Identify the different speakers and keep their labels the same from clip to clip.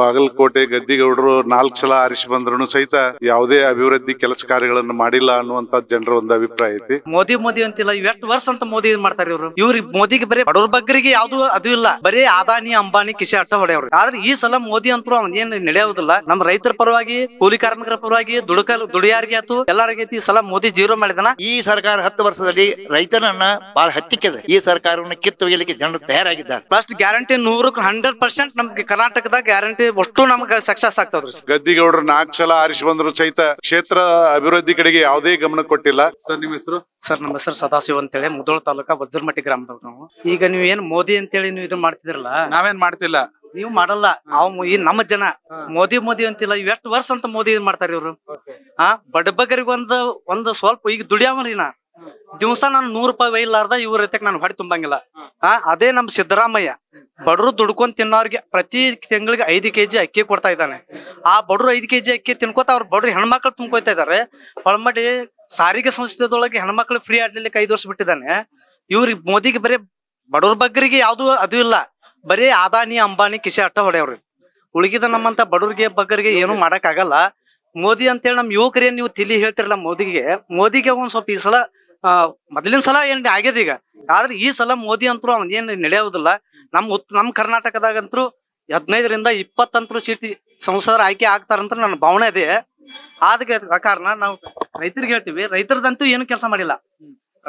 Speaker 1: ಬಾಗಲಕೋಟೆ ಗದ್ದಿಗೌಡರು ನಾಲ್ಕು ಸಲ ಆರಿಸಿ ಬಂದ್ರು ಸಹಿತ ಯಾವುದೇ ಅಭಿವೃದ್ಧಿ ಕೆಲಸ ಕಾರ್ಯಗಳನ್ನು ಮಾಡಿಲ್ಲ ಅನ್ನುವಂತ ಜನರ ಒಂದು ಅಭಿಪ್ರಾಯ ಐತಿ.
Speaker 2: ಮೋದಿ ಮೋದಿ ಅಂತಿಲ್ಲ. ಎಷ್ಟು ವರ್ಷ ಅಂತ ಮೋದಿ ಮಾಡ್ತಾರೆ ಇವರು? ಇವ್ರಿಗೆ ಮೋದಿಗೆ ಬರೀ ಬಡವ್ರ ಬಗ್ಗರಿಗೆ ಯಾವ್ದು ಅದು ಇಲ್ಲ. ಬರೀ ಅದಾನಿ ಅಂಬಾನಿ ಕಿಸಿ ಅಟ್ಟ ಹೊಡೆಯವ್ರು. ಆದ್ರೆ ಈ ಸಲ ಮೋದಿ ಅಂತೂ ಅವ್ನ್ ಏನ್ ನಡೆಯೋದಿಲ್ಲ. ನಮ್ಮ ರೈತರ ಪರವಾಗಿ ಕೂಲಿ ಕಾರ್ಮಿಕರ ಪರವಾಗಿ ದುಡುಕಲ್ ದುಡಿಯಾರಿಗೆ ಆತು ಎಲ್ಲರಿಗೆ ಈ ಸಲ ಮೋದಿ ಜೀರೋ ಮಾಡಿದನ.
Speaker 3: ಈ ಸರ್ಕಾರ ಹತ್ತು ವರ್ಷದಲ್ಲಿ ರೈತನನ್ನ ಬಹಳ ಹತ್ತಿಕ್ಕಿದೆ. ಈ ಸರ್ಕಾರವನ್ನು ಕಿತ್ತು ಒಯ್ಯಲಿಕ್ಕೆ ಜನರು ತಯಾರಾಗಿದ್ದಾರೆ.
Speaker 2: ಫಸ್ಟ್ ಗ್ಯಾರಂಟಿ ನೂರಕ್ಕೆ ಹಂಡ್ರೆಡ್ ಪರ್ಸೆಂಟ್ ನಮ್ಗೆ ಕರ್ನಾಟಕದ ಗ್ಯಾರಂಟಿ ಅಷ್ಟು ನಮ್ಗೆ ಸಕ್ಸಸ್ ಆಗ್ತದ್ರಿ
Speaker 1: ಗದ್ದಿಗೌಡರು ನಾಲ್ಕು ಸಲ ಆರಿಸಿ ಬಂದ್ರು ಸಹಿತ ಕ್ಷೇತ್ರ ಅಭಿವೃದ್ಧಿ ಕಡೆಗೆ ಯಾವುದೇ ಗಮನ ಕೊಟ್ಟಿಲ್ಲ.
Speaker 4: ಸರ್ ನಿಮ್ಮ ಹೆಸರು?
Speaker 2: ಸರ್ ನಮ್ಮ ಹೆಸರು ಸದಾಶಿವ ಅಂತೇಳಿ ಮುದೋಳ ತಾಲೂಕಾ ವಜ್ರಮಟ್ಟಿ ಗ್ರಾಮದವ್ರು ನಾವು. ಈಗ ನೀವು ಏನ್ ಮೋದಿ ಅಂತೇಳಿ ನೀವು ಇದು ಮಾಡ್ತಿದ್ರಲ್ಲ?
Speaker 4: ನಾವೇನ್ ಮಾಡ್ತಿಲ್ಲ.
Speaker 2: ನೀವು ಮಾಡಲ್ಲ. ಅವ್ ಈ ನಮ್ಮ ಜನ. ಮೋದಿ ಮೋದಿ ಅಂತಿಲ್ಲ. ಇವ್ ಎಷ್ಟು ವರ್ಷ ಅಂತ ಮೋದಿ ಇದ್ ಮಾಡ್ತಾರ ಇವ್ರು. ಆ ಬಡಬಗರಿಗೆ ಒಂದ್ ಒಂದ್ ಸ್ವಲ್ಪ ಈಗ ದುಡಿಯಾವಲ್ರಿ ನಾ. ದಿವಸ ನಾನು ನೂರ್ ರೂಪಾಯಿ ಒಯ್ಲಾರ್ದ ಇವ್ರ ರೈತಕ್ ನಾನು ಹೊಡಿ ತುಂಬಂಗಿಲ್ಲ. ಆ ಅದೇ ನಮ್ ಸಿದ್ದರಾಮಯ್ಯ. ಬಡರು ದುಡ್ಕೊಂಡ್ ತಿನ್ನೋರ್ಗೆ ಪ್ರತಿ ತಿಂಗಳಿಗೆ ಐದು ಕೆಜಿ ಅಕ್ಕಿ ಕೊಡ್ತಾ ಇದ್ದಾನೆ. ಆ ಬಡರು ಐದು ಕೆಜಿ ಅಕ್ಕಿ ತಿನ್ಕೋತ ಅವ್ರ ಬಡ್ರು ಹೆಣ್ಮಕ್ಳು ತುಂಬ್ಕೊತಾ ಇದಾರೆ. ಹೊಳಮಡಿ ಸಾರಿಗೆ ಸಂಸ್ಥೆದೊಳಗೆ ಹೆಣ್ಮಕ್ಳು ಫ್ರೀ ಆಡ್ಲಿಕ್ಕೆ ಐದು ವರ್ಷ ಬಿಟ್ಟಿದ್ದಾನೆ. ಇವ್ರಿಗೆ ಮೋದಿಗೆ ಬರೀ ಬಡವ್ರ ಬಗ್ಗರಿಗೆ ಯಾವ್ದು ಅದು ಇಲ್ಲ. ಬರೀ ಅದಾನಿ, ಅಂಬಾನಿ ಕಿಸೆ ಅಟ್ಟ ಹೊಡೆಯವ್ರಿ. ಉಳಿಗಿದ ನಮ್ಮಂತ ಬಡವ್ರಿಗೆ ಬಗ್ಗರಿಗೆ ಏನು ಮಾಡಕ್ ಆಗಲ್ಲ ಮೋದಿ ಅಂತೇಳಿ ನಮ್ ಯುವಕರೇನ್ ನೀವು ತಿಳಿ ಹೇಳ್ತಿರಲ್ಲ ಮೋದಿಗೆ ಮೋದಿಗೆ ಒಂದ್ ಸ್ವಲ್ಪ ಈ ಸಲ ಮೊದಲಿನ ಸಲ ಏನ್ ಆಗ್ಯದ ಈಗ? ಆದ್ರೆ ಈ ಸಲ ಮೋದಿ ಅಂತರೂ ಅವನ್ ಏನ್ ನಡೆಯೋದಿಲ್ಲ. ನಮ್ ಉತ್, ನಮ್ ಕರ್ನಾಟಕದಾಗಂತೂ ಹದಿನೈದರಿಂದ ಇಪ್ಪತ್ತಂತರೂ ಸೀಟ್ ಸಂಸದರ ಆಯ್ಕೆ ಆಗ್ತಾರಂತ ನನ್ನ ಭಾವನೆ ಇದೆ ಆದ ಕಾರಣ ನಾವು ರೈತರಿಗೆ ಹೇಳ್ತೀವಿ, ರೈತರದಂತೂ ಏನು ಕೆಲಸ ಮಾಡಿಲ್ಲ.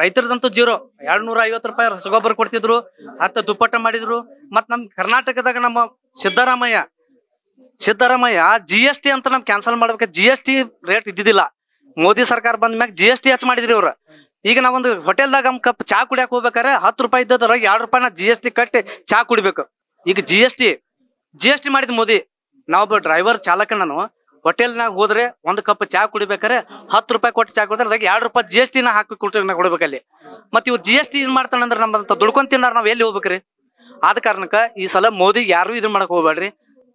Speaker 2: ರೈತರದಂತೂ ಜೀರೋ. ಎರಡ್ ನೂರ ಐವತ್ತು ರೂಪಾಯಿ ರಸಗೊಬ್ಬರ ಕೊಡ್ತಿದ್ರು, ಹತ್ತ ದುಪ್ಪಟ್ಟ ಮಾಡಿದ್ರು. ಮತ್ ನಮ್ ಕರ್ನಾಟಕದಾಗ ನಮ್ಮ Siddaramaiah Siddaramaiah G S T ಅಂತ ನಮ್ ಕ್ಯಾನ್ಸಲ್ ಮಾಡ್ಬೇಕು ಜಿ ಎಸ್ ಟಿ ರೇಟ್ ಇದ್ದಿದ್ದಿಲ್ಲ. ಮೋದಿ ಸರ್ಕಾರ ಬಂದ ಮ್ಯಾಗ ಜಿ ಎಸ್ ಟಿ ಹೆಚ್ಚು ಮಾಡಿದ್ರಿ ಅವ್ರ. ಈಗ ನಾವೊಂದು ಹೋಟೆಲ್ದಾಗ ನಮ್ ಕಪ್ ಚಾ ಕುಡಿಯಕ್ ಹೋಗ್ಬೇಕಾರೆ ಹತ್ತು ರೂಪಾಯಿ ಇದ್ದದ್ರಾಗ ಎರಡು ರೂಪಾಯಿನ ಜಿ ಎಸ್ ಟಿ ಕಟ್ಟಿ ಚಾ ಕುಡಿಬೇಕು. ಈಗ G S T G S T ಮಾಡಿದ್ ಮೋದಿ ನಾವೊಬ್ಬ ಡ್ರೈವರ್ ಚಾಲಕ ನಾನು, ಹೋಟೆಲ್ನಾಗ ಹೋದ್ರೆ ಒಂದು ಕಪ್ ಚಾ ಕುಡಿಬೇಕಾರೆ ಹತ್ತು ರೂಪಾಯಿ ಕೊಟ್ಟು ಚಾ ಕುಡಿದ್ರೆ ಅದಕ್ಕೆ ಎರಡು ರೂಪಾಯಿ ಜಿ ಎಸ್ ಟಿನ ಹಾಕಿ ನಾ ಕೊಡ್ಬೇಕಲ್ಲಿ ಮತ್ತೆ ಇವ್ರು ಜಿ ಎಸ್ ಟಿ ಏನ್ ಮಾಡ್ತಾನಂದ್ರೆ ನಮ್ಮಂತ ದುಡ್ಕೊಂಡ್ ತಿನ್ನಾರ ನಾವ್ ಎಲ್ಲಿ ಹೋಗ್ಬೇಕ್ರಿ? ಆದ ಕಾರಣಕ್ಕ ಈ ಸಲ ಮೋದಿ ಯಾರು ಇದನ್ನ ಮಾಡಕ್ ಹೋಗ್ಬೇಡ್ರಿ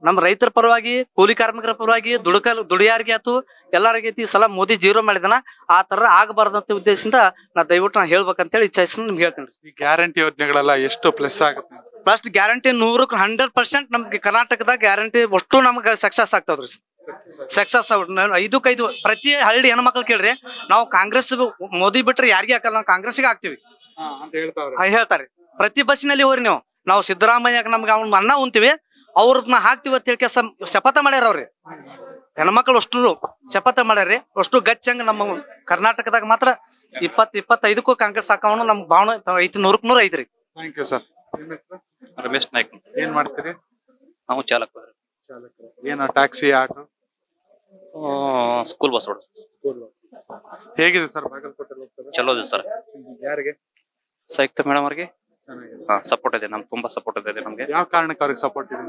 Speaker 2: ನಮ್ಮ ರೈತರ ಪರವಾಗಿ ಕೂಲಿ ಕಾರ್ಮಿಕರ ಪರವಾಗಿ ದುಡುಕಲು ದುಡಿಯಾರಿಗೆ ಆತು ಎಲ್ಲರಿಗೆ ಈ ಸಲ ಮೋದಿ ಜೀರೋ ಮಾಡಿದನ ಆ ತರ ಆಗಬಾರ್ದಂತ ಉದ್ದೇಶದಿಂದ ನಾ ದಯವಿಟ್ಟು ನಾ ಹೇಳ್ಬೇಕಂತೇಳಿ ಇಚ್ಛಾಯಿಸಿ ನಿಮ್ಗೆ ಹೇಳ್ತೀನಿ
Speaker 4: ಗ್ಯಾರಂಟಿ ಯೋಜನೆಗಳೆಲ್ಲ ಎಷ್ಟು ಪ್ಲಸ್ ಆಗುತ್ತೆ?
Speaker 2: ಫಸ್ಟ್ ಗ್ಯಾರಂಟಿ ನೂರಕ್ಕೆ ಹಂಡ್ರೆಡ್ ಪರ್ಸೆಂಟ್ ನಮ್ಗೆ ಕರ್ನಾಟಕದಾಗ ಗ್ಯಾರಂಟಿ ಅಷ್ಟು ನಮ್ಗೆ ಸಕ್ಸಸ್ ಆಗ್ತದ್ರಿ ಸಕ್ಸಸ್ ಐದಕ್ಕೆ ಕೈದು ಪ್ರತಿ ಹಳ್ಳಿ ಹೆಣ್ಮಕ್ಳು ಕೇಳ್ರಿ ನಾವು ಕಾಂಗ್ರೆಸ್ ಮೋದಿ ಬಿಟ್ರೆ ಯಾರಿಗೆ ಹಾಕಲ್ಲ ನಾವು ಕಾಂಗ್ರೆಸ್ಗೆ ಹಾಕ್ತಿವಿ. ಹೇಳ್ತಾರೆ. ಪ್ರತಿ ಬಸ್ಸಿನಲ್ಲಿ ಹೋರಿ ನೀವು. ನಾವು ಸಿದ್ದರಾಮಯ್ಯ ನಮ್ಗೆ ಅವ್ನ ಅನ್ನ ಉಂತೀವಿ ಅವ್ರನ್ನ ಹಾಕ್ತಿವಿ ಅಂತ ಹೇಳಿ ಕೆಸ ಶಪಥ ಮಾಡ್ಯಾರ ಅವ್ರಿ. ಹೆಣ್ಮಕ್ಳು ಅಷ್ಟು ಶಪಥ ಮಾಡ್ಯಾರಿ ಅಷ್ಟು ಗಚ್ಚಂಗ ನಮ್ಮ ಕರ್ನಾಟಕದಾಗ ಮಾತ್ರ ಇಪ್ಪತ್ ಇಪ್ಪತ್ತೈದಕ್ಕೂ ಕಾಂಗ್ರೆಸ್ ಹಾಕವನು ನಮ್ ಭಾವನೆ ಐತಿ ನೂರಕ್ ನೂರ ಐತ್ರಿ.
Speaker 4: Thank you sir
Speaker 5: Ramesh Naik
Speaker 4: ಏನ್ ಮಾಡ್ತೀರಿ?
Speaker 5: ನಾವು ಚಾಲಕ
Speaker 4: ಏನ taxi auto
Speaker 5: school bus road
Speaker 4: ಹೇಗಿದೆ ಸರ್ ಬಾಗಲಕೋಟೆ
Speaker 5: ಚಲೋ ಇದೆ ಸರ್
Speaker 4: ಯಾರಿಗೆ?
Speaker 5: ಸಂಯುಕ್ತ ಮೇಡಮ್ ಅವ್ರಿಗೆ. ಸಪೋರ್ಟ್ ಇದೆ. ನಮ್ಗೆ ತುಂಬಾ ಸಪೋರ್ಟ್ ಇದೆ ನಮ್ಗೆ.
Speaker 4: ಯಾವ ಕಾರಣಕ್ಕೆ ಅವ್ರಿಗೆ ಸಪೋರ್ಟ್ ಇದೆ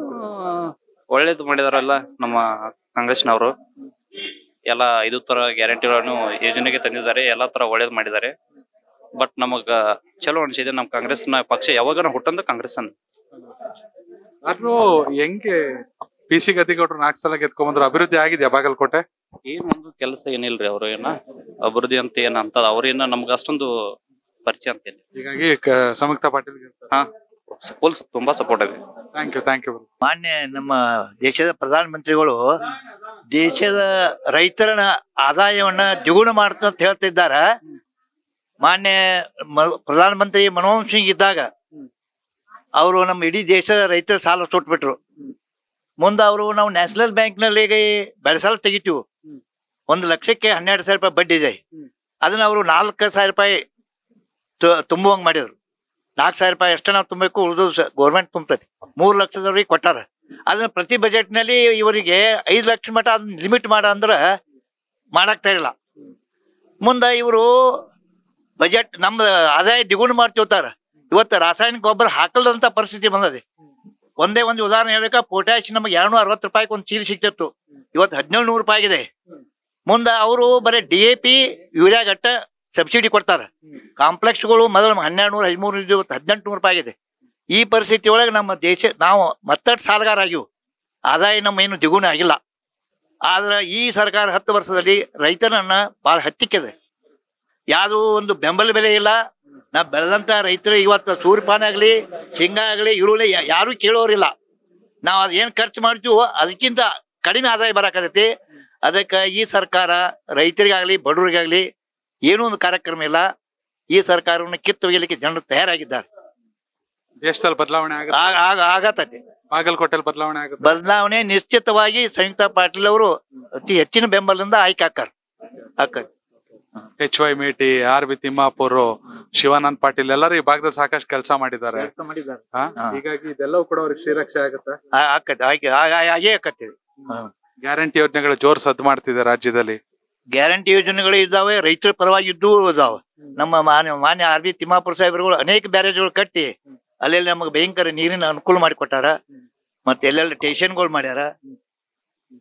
Speaker 5: ಒಳ್ಳೇದು ಮಾಡಿದಾರಲ್ಲ ನಮ್ಮ ಕಾಂಗ್ರೆಸ್ನವರು. ಎಲ್ಲ ಐದು ತರ ಗ್ಯಾರಂಟಿಗಳನ್ನು ಯೋಜನೆಗೆ ತಂದಿದ್ದಾರೆ. ಎಲ್ಲಾ ತರ ಒಳ್ಳೇದು ಮಾಡಿದ್ದಾರೆ. ಬಟ್ ನಮಗ ಚಲೋ ಅನ್ಸಿದೆ ನಮ್ ಕಾಂಗ್ರೆಸ್ನ ಪಕ್ಷ. ಯಾವಾಗನ ಹುಟ್ಟಂದ ಕಾಂಗ್ರೆಸ್ ಅನ್
Speaker 4: ಆದ್ರೂ ಹೆಂಗೆ ಪಿ ಸಿ ಗದ್ದಿಗೌಡ್ರು ನಾಲ್ಕು ಸಲ ಗೆದ್ಕೊಂಬಂದ್ರು ಅಭಿವೃದ್ಧಿ ಆಗಿದೆಯಾ ಬಾಗಲಕೋಟೆ?
Speaker 5: ಏನೊಂದು ಒಂದು ಕೆಲಸ ಏನಿಲ್ರಿ ಅವ್ರು ಏನ? ಅಭಿವೃದ್ಧಿ ಅಂತ ಏನಂತ ಅವ್ರೇನ ನಮ್ಗ ಅಷ್ಟೊಂದು ಪರಿಚಯ ಅಂತ ಹೇಳಿ.
Speaker 4: ಹೀಗಾಗಿ ಕ- ಸಂಯುಕ್ತ ಪಾಟೀಲ್
Speaker 5: ಹಾ ಫುಲ್ ತುಂಬಾ ಸಪೋರ್ಟ್ ಆಗಿದೆ
Speaker 4: ಥ್ಯಾಂಕ್ ಯು ಥ್ಯಾಂಕ್ ಯು
Speaker 3: ಮಾನ್ಯ ನಮ್ಮ ದೇಶದ ಪ್ರಧಾನ ಮಂತ್ರಿಗಳು ದೇಶದ ರೈತರ ಆದಾಯವನ್ನ ದ್ವಿಗುಣ ಮಾಡ್ತ ಅಂತ ಹೇಳ್ತಿದ್ದಾರ. ಮಾನ್ಯ ಮ- ಪ್ರಧಾನ ಮಂತ್ರಿ ಮನಮೋಹನ್ ಸಿಂಗ್ ಇದ್ದಾಗ ಅವರು ನಮ್ಮ ಇಡೀ ದೇಶದ ರೈತರ ಸಾಲ ತೊಟ್ಬಿಟ್ರು ಮುಂದೆ ಅವರು ನಾವು ನ್ಯಾಷನಲ್ ಬ್ಯಾಂಕ್ನಲ್ಲಿ ಬೆಳೆ ಸಾಲ ತೆಗಿತೀವಿ. ಒಂದು ಲಕ್ಷಕ್ಕೆ ಹನ್ನೆರಡು ಸಾವಿರ ರೂಪಾಯಿ ಬಡ್ಡಿ ಇದೆ ಅದನ್ನ ಅವರು ನಾಲ್ಕು ಸಾವಿರ ರೂಪಾಯಿ ತುಂಬುವಂಗ್ ಮಾಡಿದ್ರು. ನಾಲ್ಕು ಸಾವಿರ ರೂಪಾಯಿ ಅಷ್ಟೇ ನಾವು ತುಂಬಬೇಕು ಉಳಿದು ಗೌರ್ಮೆಂಟ್ ತುಂಬತದೆ. ಮೂರು ಲಕ್ಷದವ್ರಿಗೆ ಕೊಟ್ಟಾರ. ಅದನ್ನ ಪ್ರತಿ ಬಜೆಟ್ನಲ್ಲಿ ಇವರಿಗೆ ಐದು ಲಕ್ಷ ಮಟ್ಟ ಅದನ್ನ ಲಿಮಿಟ್ ಮಾಡ ಅಂದ್ರ ಮಾಡಾಕ್ತಾ ಇರಲಿಲ್ಲ ಮುಂದ ಇವರು ಬಜೆಟ್ ನಮ್ದು ಆದಾಯ ದ್ವಿಗುಣ ಮಾಡ್ತಿರ್ತಾರ ಇವತ್ತು ರಾಸಾಯನಿಕ ಗೊಬ್ಬರ ಹಾಕಲ್ದಂತ ಪರಿಸ್ಥಿತಿ ಬಂದದೆ. ಒಂದೇ ಒಂದು ಉದಾಹರಣೆ ಹೇಳಕ ಪೊಟ್ಯಾಶ್ ನಮಗೆ ಎರಡ್ನೂರ ಅರವತ್ತು ರೂಪಾಯಿಗೆ ಒಂದು ಚೀಲ ಸಿಕ್ತಿತ್ತು. ಇವತ್ತು ಹದಿನೇಳು ನೂರು ರೂಪಾಯಿ ಆಗಿದೆ. ಮುಂದ ಅವರು ಬರೀ ಡಿ ಎ ಪಿ ಯೂರಿಯಾ ಗಟ್ಟ ಸಬ್ಸಿಡಿ ಕೊಡ್ತಾರ. ಕಾಂಪ್ಲೆಕ್ಸ್ಗಳು ಮೊದಲು ಹನ್ನೆರಡು ನೂರ ಹದಿಮೂರು ಇವತ್ತು ಹದಿನೆಂಟು ನೂರು ರೂಪಾಯಿ ಆಗಿದೆ. ಈ ಪರಿಸ್ಥಿತಿ ಒಳಗೆ ನಮ್ಮ ದೇಶ ನಾವು ಮತ್ತಷ್ಟು ಸಾಲಗಾರ ಆಗಿವು. ಆದಾಯ ನಮ್ಮ ಏನು ದ್ವಿಗುಣ ಆಗಿಲ್ಲ. ಆದ್ರೆ ಈ ಸರ್ಕಾರ ಹತ್ತು ವರ್ಷದಲ್ಲಿ ರೈತನನ್ನ ಬಹಳ ಹತ್ತಿಕ್ಕಿದೆ. ಯಾವುದು ಒಂದು ಬೆಂಬಲ ಬೆಲೆ ಇಲ್ಲ. ನಾ ಬೆಳೆದಂತ ರೈತರು ಇವತ್ತು ಸೂರ್ಯಪಾನ ಆಗಲಿ ಶೇಂಗಾ ಆಗಲಿ ಈರುಳ್ಳಿ ಯಾರು ಕೇಳೋರಿಲ್ಲ ನಾವು ಅದೇನು ಏನ್ ಖರ್ಚು ಮಾಡ್ತೀವೋ ಅದಕ್ಕಿಂತ ಕಡಿಮೆ ಆದಾಯ ಬರಕತೈತಿ ಅದಕ್ಕೆ ಈ ಸರ್ಕಾರ ರೈತರಿಗಾಗ್ಲಿ ಬಡವರಿಗಾಗ್ಲಿ ಏನೂ ಒಂದು ಕಾರ್ಯಕ್ರಮ ಇಲ್ಲ. ಈ ಸರ್ಕಾರವನ್ನು ಕಿತ್ತು ಒಯ್ಯಲಿಕ್ಕೆ ಜನರು ತಯಾರಾಗಿದ್ದಾರೆ.
Speaker 4: ದೇಶದಲ್ಲಿ ಬದಲಾವಣೆ ಆಗುತ್ತೆ
Speaker 3: ಆಗ ಆಗ ಆಗತೈತಿ
Speaker 4: ಬಾಗಲಕೋಟೆಲ್ ಬದಲಾವಣೆ ಆಗುತ್ತೆ.
Speaker 3: ಬದಲಾವಣೆ ನಿಶ್ಚಿತವಾಗಿ ಸಂಯುಕ್ತ ಪಾಟೀಲ್ ಅವರು ಅತಿ ಹೆಚ್ಚಿನ ಬೆಂಬಲದಿಂದ ಆಯ್ಕೆ ಹಾಕಾರ ಹಾಕತ್
Speaker 4: H Y Meti R B Timmapur Shivanand Patil ಎಲ್ಲರೂ ಈ ಭಾಗದಲ್ಲಿ ಸಾಕಷ್ಟು ಕೆಲಸ ಮಾಡಿದ್ದಾರೆ. ಹಾ?
Speaker 3: ಹಾ.
Speaker 4: ಹೀಗಾಗಿ ಇದೆಲ್ಲವೂ ಕೂಡ ಅವ್ರಿಗೆ ಶ್ರೀರಕ್ಷೆ ಆಗುತ್ತೆ.
Speaker 3: ಹಾಕತ್ ಆಯ್ಕೆ ಆಗೇ ಹಾಕತ್ತೀವಿ
Speaker 4: ಗ್ಯಾರಂಟಿ ಯೋಜನೆಗಳು ಜೋರ್ ಸದ್ದು ಮಾಡ್ತಿದೆ ರಾಜ್ಯದಲ್ಲಿ.
Speaker 3: ಗ್ಯಾರಂಟಿ ಯೋಜನೆಗಳು ಇದ್ದಾವೆ ರೈತರ ಪರವಾಗಿ ಇದ್ದೂ ಇದಾವೆ ನಮ್ಮ ಮಾನ್ಯ ಮಾನ್ಯ ಆರ್ ಬಿ ತಿಮ್ಮಾಪುರ ಸಾಹೇಬರುಗಳು ಅನೇಕ ಬ್ಯಾರೇಜ್ಗಳು ಕಟ್ಟಿ ಅಲ್ಲೆಲ್ಲಿ ನಮಗೆ ಭಯಂಕರ ನೀರಿನ ಅನುಕೂಲ ಮಾಡಿಕೊಟ್ಟಾರ. ಮತ್ತೆ ಎಲ್ಲೆಲ್ಲ ಟೇಷನ್ಗಳು ಮಾಡ್ಯಾರ.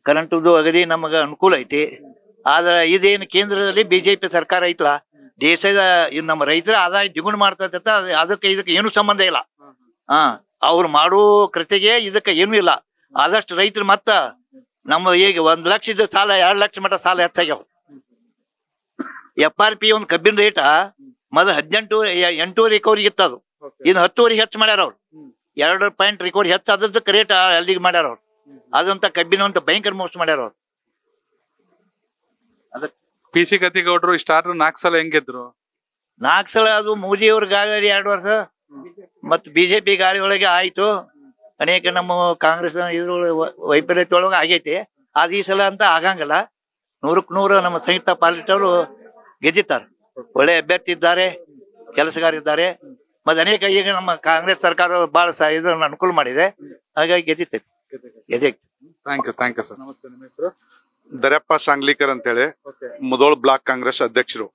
Speaker 3: ಕರೆಂಟದು ಅಗದಿ ನಮಗೆ ಅನುಕೂಲ ಐತಿ. ಆದ್ರೆ ಇದೇನು ಕೇಂದ್ರದಲ್ಲಿ ಬಿಜೆಪಿ ಸರ್ಕಾರ ಐತಲ್ಲ ದೇಶದ ನಮ್ಮ ರೈತರ ಆದಾಯ ದ್ವಿಗುಣ ಮಾಡ್ತದೆ ಅದಕ್ಕೆ ಇದಕ್ಕೆ ಏನು ಸಂಬಂಧ ಇಲ್ಲ. ಹಾ ಅವ್ರು ಮಾಡೋ ಕೃತಿಗೆ ಇದಕ್ಕೆ ಏನು ಇಲ್ಲ. ಆದಷ್ಟು ರೈತರು ಮತ್ತ ನಮ್ಮ ಈಗ ಒಂದ್ ಲಕ್ಷ ಇದ್ದ ಸಾಲ ಎರಡ್ ಲಕ್ಷ ಮಟ್ಟ ಸಾಲ ಹೆಚ್ಚಾಗ್ಯಾವ. ಎಫ್ ಆರ್ ಪಿ ಒಂದು ಕಬ್ಬಿನ ರೇಟ್ ಮೊದಲು ಹದಿನೆಂಟು ಎಂಟೂವರೆ ಇತ್ತು ಇತ್ತದು ಇನ್ನು ಹತ್ತುವರೆ ಹೆಚ್ಚು ಮಾಡ್ಯಾರ ಅವ್ರು. ಎರಡು ಪಾಯಿಂಟ್ ರಿಕವರಿ ಹೆಚ್ಚು ಅದಕ್ಕೆ ರೇಟ್ ಅಲ್ಲಿಗೆ ಮಾಡ್ಯಾರ ಅವ್ರು. ಅದಂತ ಕಬ್ಬಿನ ಅಂತ ಭಯಂಕರ ಮೋಸ ಮಾಡ್ಯಾರ ಅವ್ರು.
Speaker 4: ಪಿ ಸಿ ಗದ್ದಿಗೌಡರು ಇಷ್ಟಾದ್ರೂ ನಾಲ್ಕು ಸಲ ಹೆಂಗಿದ್ರು
Speaker 3: ನಾಲ್ಕು ಸಲ ಅದು ಮೋದಿ ಅವ್ರ ಗಾಳಿ ಎರಡು ವರ್ಷ. ಮತ್ತು ಬಿಜೆಪಿ ಗಾಳಿ ಒಳಗೆ ಆಯ್ತು. ಅನೇಕ ನಮ್ಮ ಕಾಂಗ್ರೆಸ್ ಇವರು ವ- ವೈಫಲ್ಯತೆ ಒಳಗೆ ಆಗೈತಿ. ಆದ ಈ ಸಲ ಅಂತ ಆಗಂಗಿಲ್ಲ. ನೂರಕ್ಕೆ ನೂರು ನಮ್ಮ ಸಂಯುಕ್ತ ಪಾಲಿಟ್ ಅವರು ಗೆದ್ದಿತ್ತಾರ ಒಳ್ಳೆ ಅಭ್ಯರ್ಥಿ ಇದ್ದಾರೆ ಕೆಲಸಗಾರ ಇದ್ದಾರೆ. ಮತ್ತೆ ಅನೇಕ ಈಗ ನಮ್ಮ ಕಾಂಗ್ರೆಸ್ ಸರ್ಕಾರ ಬಹಳ ಇದನ್ನ ಅನುಕೂಲ ಮಾಡಿದೆ. ಹಾಗಾಗಿ ಗೆದ್ದಿತ್ತೈತಿ ಗೆದ್ದೈತಿ
Speaker 4: thank you thank you sir ನಮಸ್ತೆ ನಿಮ್ಮ ಹೆಸರು?
Speaker 1: ದರ್ಯಪ್ಪ ಸಾಂಗ್ಲಿಕರ್ ಅಂತೇಳಿ
Speaker 4: ಹೇಳಿ
Speaker 1: ಮುದೋಳ್ ಬ್ಲಾಕ್ ಕಾಂಗ್ರೆಸ್ ಅಧ್ಯಕ್ಷರು.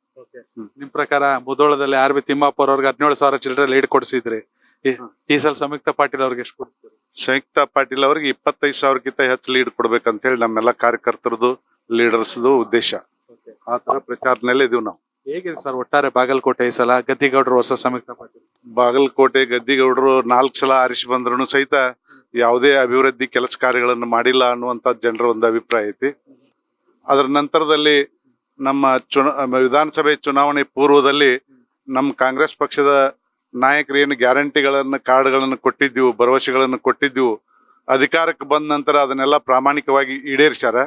Speaker 4: ನಿಮ್ ಪ್ರಕಾರ ಮುದೋಳದಲ್ಲಿ ಆರ್ ಬಿ ತಿಮ್ಮಾಪುರ ಅವ್ರಿಗೆ ಹದಿನೇಳು ಸಾವಿರ ಚಿಲ್ಲರೆ ಲೀಡ್ ಕೊಡಿಸಿದ್ರಿ. ಈ- ಈ ಸಲ ಸಂಯುಕ್ತ ಪಾಟೀಲ್ ಅವ್ರಿಗೆ ಎಷ್ಟು ಕೊಡ್ತೀರಿ?
Speaker 1: ಸಂಯುಕ್ತ ಪಾಟೀಲ್ ಅವರಿಗೆ ಇಪ್ಪತ್ತೈದು ಸಾವಿರಕ್ಕಿಂತ ಹೆಚ್ಚು ಲೀಡ್ ಕೊಡ್ಬೇಕಂತ ಹೇಳಿ ನಮ್ಮೆಲ್ಲ ಕಾರ್ಯಕರ್ತರದು ಲೀಡರ್ಸ್ದು ಉದ್ದೇಶ. ಆ ತರ ಪ್ರಚಾರನಲ್ಲೇ ಇದೀವಿ ನಾವು.
Speaker 4: ಹೇಗಿದೆ ಸರ್ ಒಟ್ಟಾರೆ ಬಾಗಲಕೋಟೆ ಈ ಸಲ? ಗದ್ದಿಗೌಡರು ಹೊಸ ಸಂಯುಕ್ತ ಪಾಟೀಲ್
Speaker 1: ಬಾಗಲಕೋಟೆ ಗದ್ದಿಗೌಡರು ನಾಲ್ಕು ಸಲ ಆರಿಸಿ ಬಂದ್ರು ಸಹಿತ ಯಾವುದೇ ಅಭಿವೃದ್ಧಿ ಕೆಲಸ ಕಾರ್ಯಗಳನ್ನು ಮಾಡಿಲ್ಲ ಅನ್ನುವಂತ ಜನರ ಒಂದು ಅಭಿಪ್ರಾಯ ಐತಿ. ಅದರ ನಂತರದಲ್ಲಿ ನಮ್ಮ ಚುನ ವಿಧಾನಸಭೆ ಚುನಾವಣೆ ಪೂರ್ವದಲ್ಲಿ ನಮ್ಮ ಕಾಂಗ್ರೆಸ್ ಪಕ್ಷದ ನಾಯಕರು ಗ್ಯಾರಂಟಿಗಳನ್ನು ಗ್ಯಾರಂಟಿಗಳನ್ನ ಕಾರ್ಡ್ಗಳನ್ನು ಕೊಟ್ಟಿದ್ದೆವು ಭರವಸೆಗಳನ್ನು ಕೊಟ್ಟಿದ್ದೆವು ಅಧಿಕಾರಕ್ಕೆ ಬಂದ ನಂತರ ಅದನ್ನೆಲ್ಲ ಪ್ರಾಮಾಣಿಕವಾಗಿ ಈಡೇರಿಸ್ಯಾರ.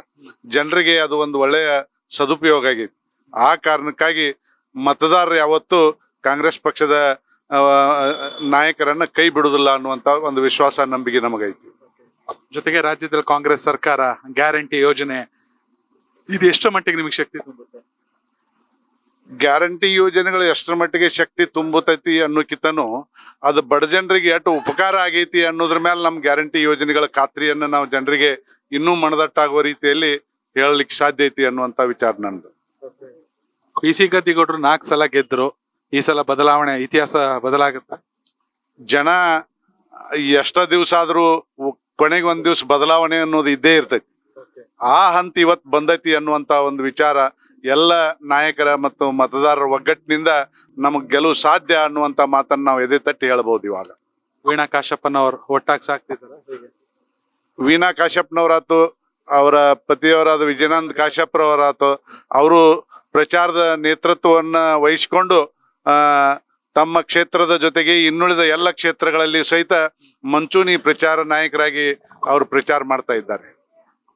Speaker 1: ಜನರಿಗೆ ಅದು ಒಂದು ಒಳ್ಳೆಯ ಸದುಪಯೋಗ ಆಗೈತಿ ಆ ಕಾರಣಕ್ಕಾಗಿ ಮತದಾರರು ಯಾವತ್ತು ಕಾಂಗ್ರೆಸ್ ಪಕ್ಷದ ನಾಯಕರನ್ನ ಕೈ ಬಿಡುದಿಲ್ಲ ಅನ್ನುವಂತ ಒಂದು ವಿಶ್ವಾಸ ನಂಬಿಕೆ ನಮಗೈತಿ.
Speaker 4: ಜೊತೆಗೆ ರಾಜ್ಯದಲ್ಲಿ ಕಾಂಗ್ರೆಸ್ ಸರ್ಕಾರ ಗ್ಯಾರಂಟಿ ಯೋಜನೆ ಇದು ಎಷ್ಟು ಮಟ್ಟಿಗೆ ನಿಮಗೆ ಶಕ್ತಿ ತುಂಬುತ್ತೆ?
Speaker 1: ಗ್ಯಾರಂಟಿ ಯೋಜನೆಗಳು ಎಷ್ಟರ ಮಟ್ಟಿಗೆ ಶಕ್ತಿ ತುಂಬುತ್ತೈತಿ ಅನ್ನೋಕ್ಕಿಂತನೂ ಅದು ಬಡ ಜನರಿಗೆ ಎಷ್ಟು ಉಪಕಾರ ಆಗೈತಿ ಅನ್ನೋದ್ರ ಮೇಲೆ ನಮ್ಮ ಗ್ಯಾರಂಟಿ ಯೋಜನೆಗಳ ಖಾತ್ರಿಯನ್ನು ನಾವು ಜನರಿಗೆ ಇನ್ನೂ ಮನದಟ್ಟಾಗುವ ರೀತಿಯಲ್ಲಿ ಹೇಳಲಿಕ್ಕೆ ಸಾಧ್ಯ ಐತಿ ಅನ್ನುವಂತ ವಿಚಾರ ನಂದು
Speaker 4: ಪಿ ಸಿ ಗದ್ದಿಗೌಡರು ನಾಲ್ಕು ಸಲ ಗೆದ್ರು ಈ ಸಲ ಬದಲಾವಣೆ ಇತಿಹಾಸ ಬದಲಾಗುತ್ತೆ.
Speaker 1: ಜನ ಎಷ್ಟ ದಿವಸ ಆದ್ರೂ ಕೊನೆಗೆ ಒಂದ್ ದಿವ್ಸ ಬದಲಾವಣೆ ಅನ್ನೋದು ಇದ್ದೇ ಇರ್ತೈತಿ. ಆ ಹಂತ ಇವತ್ ಬಂದೈತಿ ಅನ್ನುವಂತ ಒಂದು ವಿಚಾರ ಎಲ್ಲ ನಾಯಕರ ಮತ್ತು ಮತದಾರರ ಒಗ್ಗಟ್ಟಿನಿಂದ ನಮಗ್ ಗೆಲುವು ಸಾಧ್ಯ ಅನ್ನುವಂತ ಮಾತನ್ನ ನಾವು ಎದೆ ತಟ್ಟಿ ಹೇಳ್ಬಹುದು ಇವಾಗ.
Speaker 4: ವೀಣಾ ಕಾಶಪ್ಪನವ್ರು ಒಟ್ಟಾಗಿ ಸಾಕ್ತಿದ್ದಾರೆ
Speaker 1: ವೀಣಾ ಕಾಶ್ಯಪ್ನವರಾತು ಅವರ ಪತಿಯವರಾದ ವಿಜಯನಂದ್ ಕಾಶ್ಯಪ್ರವರಾತು ಅವರು ಪ್ರಚಾರದ ನೇತೃತ್ವವನ್ನ ವಹಿಸಿಕೊಂಡು ಆ ತಮ್ಮ ಕ್ಷೇತ್ರದ ಜೊತೆಗೆ ಇನ್ನುಳಿದ ಎಲ್ಲ ಕ್ಷೇತ್ರಗಳಲ್ಲಿ ಸಹಿತ ಮಂಚೂನಿ ಪ್ರಚಾರ ನಾಯಕರಾಗಿ ಅವರು ಪ್ರಚಾರ ಮಾಡ್ತಾ ಇದ್ದಾರೆ.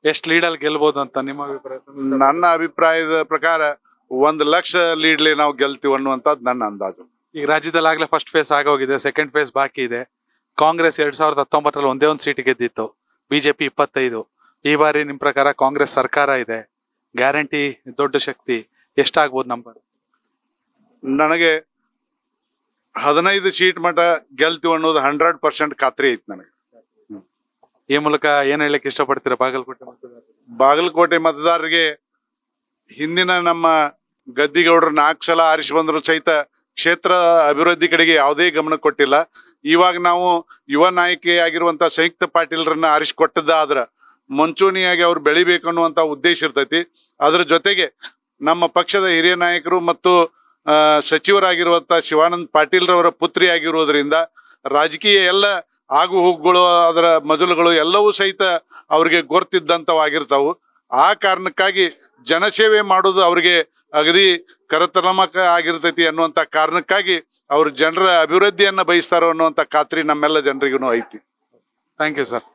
Speaker 4: ಎಷ್ಟು ಲೀಡಲ್ಲಿ ಗೆಲ್ಬಹುದು ಅಂತ ನಿಮ್ಮ ಅಭಿಪ್ರಾಯ?
Speaker 1: ನನ್ನ ಅಭಿಪ್ರಾಯದ ಪ್ರಕಾರ ಒಂದು ಲಕ್ಷ ಲೀಡ್ಲಿ ನಾವು ಗೆಲ್ತೀವಿ ಅನ್ನುವಂಥದ್ದು ನನ್ನ ಅಂದಾಜು.
Speaker 4: ಈಗ ರಾಜ್ಯದಲ್ಲಿ ಆಗ್ಲೇ ಫಸ್ಟ್ ಫೇಸ್ ಆಗೋಗಿದೆ ಸೆಕೆಂಡ್ ಫೇಸ್ ಬಾಕಿ ಇದೆ. ಕಾಂಗ್ರೆಸ್ ಎರಡ್ ಸಾವಿರದ ಹತ್ತೊಂಬತ್ತರಲ್ಲಿ ಒಂದೇ ಒಂದು ಸೀಟ್ ಗೆದ್ದಿತ್ತು. ಬಿಜೆಪಿ ಇಪ್ಪತ್ತೈದು. ಈ ಬಾರಿ ನಿಮ್ ಪ್ರಕಾರ ಕಾಂಗ್ರೆಸ್ ಸರ್ಕಾರ ಇದೆ ಗ್ಯಾರಂಟಿ ದೊಡ್ಡ ಶಕ್ತಿ ಎಷ್ಟಾಗ್ಬೋದು ನಂಬರ್
Speaker 1: ನನಗೆ ಹದಿನೈದು ಸೀಟ್ ಮಟ್ಟ ಗೆಲ್ತೀವಿ ಅನ್ನೋದು ಹಂಡ್ರೆಡ್ ಪರ್ಸೆಂಟ್ ಖಾತ್ರಿ ಐತಿ ನನಗೆ.
Speaker 4: ಈ ಮೂಲಕ ಏನ್ ಹೇಳಕ್ ಇಷ್ಟಪಡ್ತೀರಾ ಬಾಗಲಕೋಟೆ?
Speaker 1: ಬಾಗಲಕೋಟೆ ಮತದಾರರಿಗೆ ಹಿಂದಿನ ನಮ್ಮ ಗದ್ದಿಗೌಡರು ನಾಲ್ಕು ಸಲ ಆರಿಸಿ ಬಂದ್ರು ಸಹಿತ ಕ್ಷೇತ್ರ ಅಭಿವೃದ್ಧಿ ಕಡೆಗೆ ಯಾವುದೇ ಗಮನ ಕೊಟ್ಟಿಲ್ಲ. ಇವಾಗ ನಾವು ಯುವ ನಾಯಕಿ ಆಗಿರುವಂತ ಸಂಯುಕ್ತ ಪಾಟೀಲ್ರನ್ನ ಆರಿಸಿಕೊಟ್ಟದ್ದ ಆದ್ರ ಮುಂಚೂಣಿಯಾಗಿ ಅವ್ರು ಬೆಳಿಬೇಕು ಅನ್ನುವಂತ ಉದ್ದೇಶ ಇರ್ತೈತಿ. ಅದ್ರ ಜೊತೆಗೆ ನಮ್ಮ ಪಕ್ಷದ ಹಿರಿಯ ನಾಯಕರು ಮತ್ತು ಸಚಿವರಾಗಿರುವಂತ ಪಾಟೀಲ್ ರವರ ಪುತ್ರಿ ಆಗಿರುವುದರಿಂದ ರಾಜಕೀಯ ಎಲ್ಲ ಆಗು ಹೋಗುಗಳು, ಅದರ ಮಜಲುಗಳು ಎಲ್ಲವೂ ಸಹಿತ ಅವ್ರಿಗೆ ಗೊತ್ತಿದ್ದಂತವಾಗಿರ್ತಾವು ಆ ಕಾರಣಕ್ಕಾಗಿ ಜನಸೇವೆ ಮಾಡೋದು ಅವ್ರಿಗೆ ಅಗದಿ ಕರತನಮಕ ಆಗಿರ್ತೈತಿ ಅನ್ನುವಂತ ಕಾರಣಕ್ಕಾಗಿ ಅವರು ಜನರ ಅಭಿವೃದ್ಧಿಯನ್ನು ಬಯಸ್ತಾರೋ ಅನ್ನುವಂಥ ಖಾತ್ರಿ ನಮ್ಮೆಲ್ಲ ಜನರಿಗೂ ಐತಿ.
Speaker 4: Thank you sir